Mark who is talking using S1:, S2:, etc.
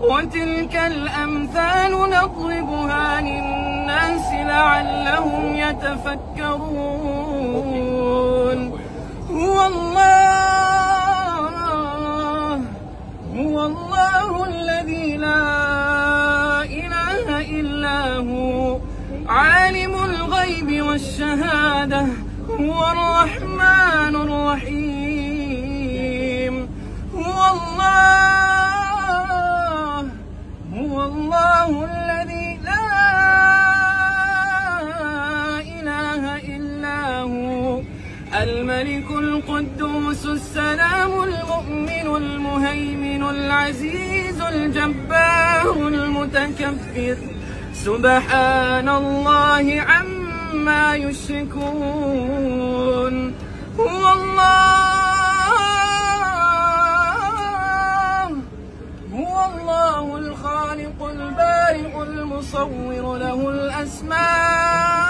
S1: وتلك الأمثال نضربها للناس لعلهم يتفكرون. هو الله هو الله الذي لا إله إلا هو. عالم الغيب والشهادة هو الرحمن. الله الذي لا إله إلا هو. الملك القدوس السلام المؤمن المهيمن العزيز الجبار المتكبر. سبحان الله عما يشركون. الخالق المصور له الأسماء.